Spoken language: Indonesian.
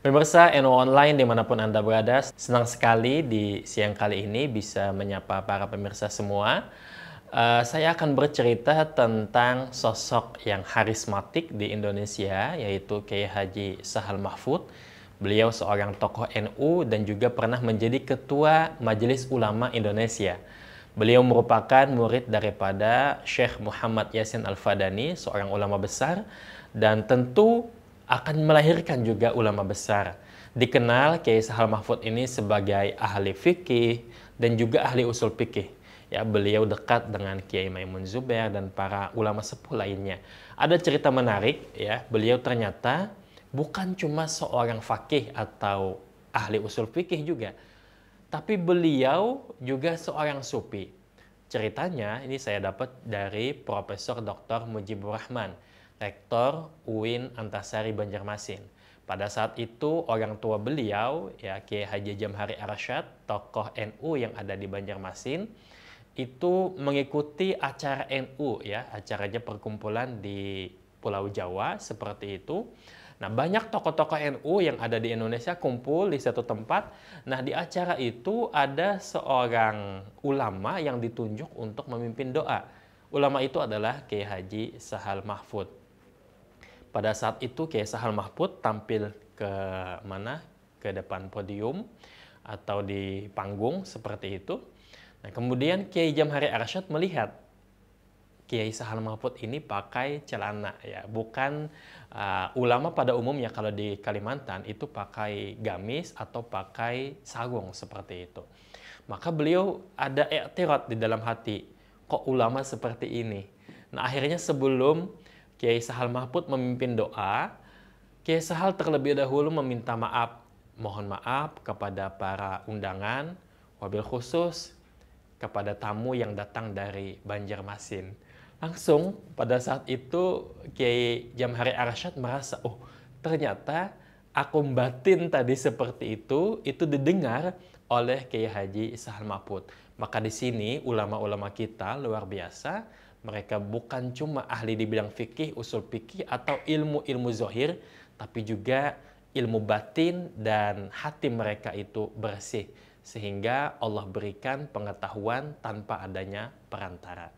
Pemirsa NU Online di mana pun Anda berada, senang sekali di siang kali ini bisa menyapa para pemirsa semua. Uh, saya akan bercerita tentang sosok yang harismatik di Indonesia, yaitu Kiai Haji Sahal Mahfud. Beliau seorang tokoh NU dan juga pernah menjadi ketua Majelis Ulama Indonesia. Beliau merupakan murid daripada Syekh Muhammad Yasin Al-Fadani, seorang ulama besar, dan tentu akan melahirkan juga ulama besar. Dikenal Kiai Sahal Mahfud ini sebagai ahli fikih dan juga ahli usul fikih. Ya, beliau dekat dengan Kiai Maimun Zubair dan para ulama sepuh lainnya. Ada cerita menarik ya, beliau ternyata bukan cuma seorang fakih atau ahli usul fikih juga, tapi beliau juga seorang sufi. Ceritanya ini saya dapat dari Profesor Dr. Mujibur Rahman Rektor UIN Antasari Banjarmasin. Pada saat itu orang tua beliau, ya Kiai Haji Jamhari Arsyad, tokoh NU yang ada di Banjarmasin, itu mengikuti acara NU ya, acaranya perkumpulan di Pulau Jawa seperti itu. Nah, banyak tokoh-tokoh NU yang ada di Indonesia kumpul di satu tempat. Nah, di acara itu ada seorang ulama yang ditunjuk untuk memimpin doa. Ulama itu adalah Kiai Haji Sahal Mahfud. Pada saat itu Kiai Sahal Mahfud tampil ke mana? Ke depan podium atau di panggung seperti itu. Nah, kemudian Kiai Jamhari Arsyad melihat Kiai Sahal Mahfud ini pakai celana ya, bukan uh, ulama pada umumnya kalau di Kalimantan itu pakai gamis atau pakai sarung seperti itu. Maka beliau ada iktirat di dalam hati, kok ulama seperti ini. Nah, akhirnya sebelum Kiai Sahal Mahfud memimpin doa, Kiai Sahal terlebih dahulu meminta maaf, mohon maaf kepada para undangan, wabil khusus kepada tamu yang datang dari Banjarmasin. Langsung pada saat itu Kiai Jamhari Arsyad merasa, oh ternyata akum batin tadi seperti itu, itu didengar oleh Kiai Haji Sahal Mahfud. Maka di sini ulama-ulama kita luar biasa mereka bukan cuma ahli di bidang fikih, usul fikih atau ilmu-ilmu zohir, tapi juga ilmu batin dan hati mereka itu bersih. Sehingga Allah berikan pengetahuan tanpa adanya perantara.